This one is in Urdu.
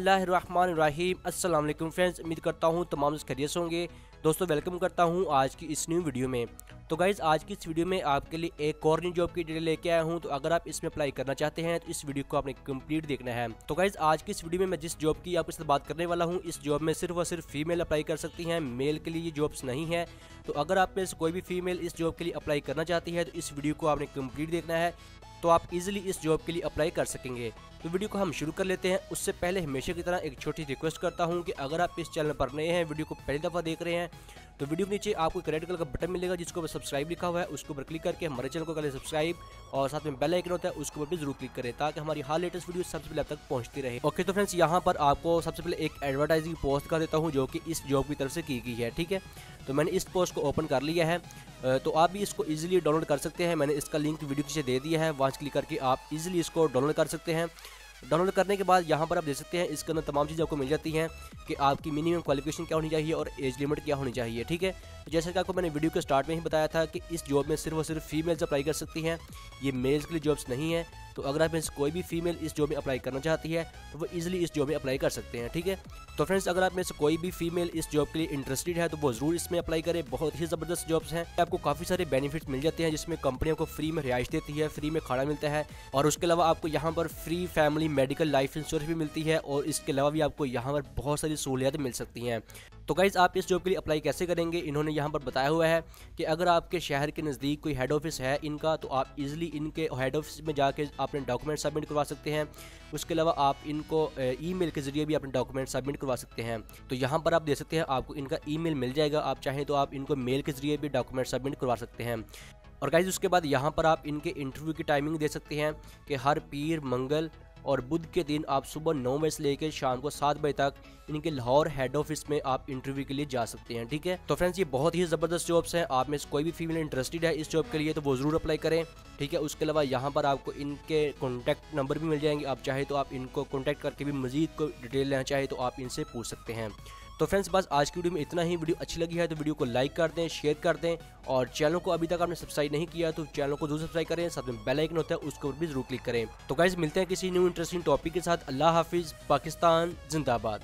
اللہ الرحمن الرحیم۔ السلام علیکم فرینڈز، امید کرتا ہوں تمام خیریت ہوں گے۔ دوستو، ویلکم کرتا ہوں آج کی اس نیو ویڈیو میں۔ تو گائز آج کی اس ویڈیو میں آپ کے لیے ایک اور نیو جاب کی ڈیٹیل لے کے آیا ہوں۔ تو اگر آپ اس میں اپلائی کرنا چاہتے ہیں، تو اس ویڈیو کو آپ نے کمپلیٹ دیکھنا ہے۔ تو گائز آج کی اس ویڈیو میں میں جس جاب کی آپ کے ساتھ بات کرنے والا ہوں، اس جاب میں صرف اور صرف فیمیل اپلائی کر سکتی ہیں۔ میل کے لیے یہ جابس نہیں ہے تو اگر آپ میں سے کوئی بھی فیمیل اس جاب کے لیے اپلائی کرنا چاہتی ہے، تو اس ویڈیو کو آپ نے کمپلیٹ دیکھنا ہے۔ تو آپ ایزیلی اس جاب کے لیے اپلائی کر سکیں گے۔ تو ویڈیو کو ہم شروع کر لیتے ہیں۔ اس سے پہلے ہمیشہ کی طرح ایک چھوٹی ریکویسٹ کرتا ہوں کہ اگر آپ اس چینل پر نئے ہیں ویڈیو کو پہلی دفعہ دیکھ رہے ہیں تو ویڈیو کے نیچے آپ کو ایک ریڈ کلر کا بٹن ملے گا جس کو سبسکرائب لکھا ہوا ہے، اس کو اوپر کلک کر کے ہمارے چینل کو کریں سبسکرائب اور ساتھ میں بیل آئکن ہوتا ہے، اس کو بھی ضرور کلک کریں تاکہ ہماری ہر لیٹسٹ ویڈیو سب سے پہلے تک پہنچتی رہے۔ اوکے تو فرینڈس یہاں پر آپ کو سب سے پہلے ایک ایڈورٹائزنگ پوسٹ کر دیتا ہوں جو کہ اس جاب کی طرف سے کی گئی ہے، ٹھیک ہے؟ تو میں نے اس پوسٹ کو اوپن کر لیا ہے تو آپ بھی اس کو ایزیلی ڈاؤن لوڈ کر سکتے ہیں۔ میں نے اس کا لنک ویڈیو نیچے دے دیا ہے، وہاں کلک کر کے آپ ایزیلی اس کو ڈاؤن لوڈ کر سکتے ہیں۔ ڈاؤن لوڈ کرنے کے بعد یہاں پر آپ دیکھ سکتے ہیں، اس کے اندر تمام چیزیں آپ کو مل جاتی ہیں کہ آپ کی منیمم کوالیفکیشن کیا ہونی چاہیے اور ایج لمٹ کیا ہونی چاہیے، ٹھیک ہے؟ جیسا کہ آپ کو میں نے ویڈیو کے سٹارٹ میں ہی بتایا تھا کہ اس جاب میں صرف اور صرف فیمیلز اپلائی کر سکتی ہیں، یہ میلز کے لیے جابس نہیں ہیں۔ تو اگر آپ میں سے کوئی بھی فیمیل اس جاب میں اپلائی کرنا چاہتی ہے تو وہ ایزیلی اس جاب میں اپلائی کر سکتے ہیں، ٹھیک ہے؟ تو فرینڈس اگر آپ میں سے کوئی بھی فیمیل اس جاب کے لیے انٹرسٹڈ ہے تو وہ ضرور اس میں اپلائی کرے بہت ہی زبردست جابس ہیں۔ آپ کو کافی سارے بینیفٹس مل جاتے ہیں جس میں کمپنیوں کو فری میں رہائش دیتی ہے فری میں کھانا ملتا ہے اور اس کے علاوہ آپ کو یہاں پر free family medical life insurance بھی ملتی ہے اور اس کے علاوہ بھی آپ کو یہاں پر بہت ساری سہولیات مل سکتی ہیں۔ تو گائز آپ اس جاب کے لیے اپلائی کیسے کریں گے؟ انہوں نے یہاں پر بتایا ہوا ہے کہ اگر آپ کے شہر کے نزدیک کوئی ہیڈ آفس ہے ان کا، تو آپ ایزیلی ان کے ہیڈ آفس میں جا کے اپنے ڈاکومنٹ سبمٹ کروا سکتے ہیں۔ اس کے علاوہ آپ ان کو ای میل کے ذریعے بھی اپنے ڈاکومنٹ سبمٹ کروا سکتے ہیں۔ تو یہاں پر آپ دے سکتے ہیں، آپ کو ان کا ای میل مل جائے گا۔ آپ چاہیں تو آپ ان کو میل کے ذریعے بھی ڈاکومنٹ سبمٹ کروا سکتے ہیں۔ اور گائز اس کے بعد یہاں پر آپ ان کے انٹرویو کی ٹائمنگ دے سکتے ہیں کہ ہر پیر، منگل اور بدھ کے دن آپ صبح نو بجے سے لے کے شام کو سات بجے تک یعنی ان کے لاہور ہیڈ آفس میں آپ انٹرویو کے لیے جا سکتے ہیں، ٹھیک ہے؟ تو فرینڈس یہ بہت ہی زبردست جابس ہیں۔ آپ میں سے کوئی بھی فیمیل انٹرسٹڈ ہے اس جاب کے لیے تو وہ ضرور اپلائی کریں، ٹھیک ہے؟ اس کے علاوہ یہاں پر آپ کو ان کے کانٹیکٹ نمبر بھی مل جائیں گے۔ آپ چاہے تو آپ ان کو کانٹیکٹ کر کے بھی مزید کو ڈیٹیل لینا چاہے تو آپ ان سے پوچھ سکتے ہیں۔ تو فرینڈس بس آج کی ویڈیو میں اتنا ہی۔ ویڈیو اچھی لگی ہے تو ویڈیو کو لائک کر دیں، شیئر کر دیں اور چینل کو ابھی تک آپ نے سبسکرائب نہیں کیا تو چینل کو ضرور سبسکرائب کریں۔ ساتھ میں بیل آئکن ہوتا ہے، اس کو بھی ضرور کلک کریں۔ تو گائز ملتے ہیں کسی نیو انٹرسٹنگ ٹاپک کے ساتھ۔ اللہ حافظ، پاکستان، زندہ باد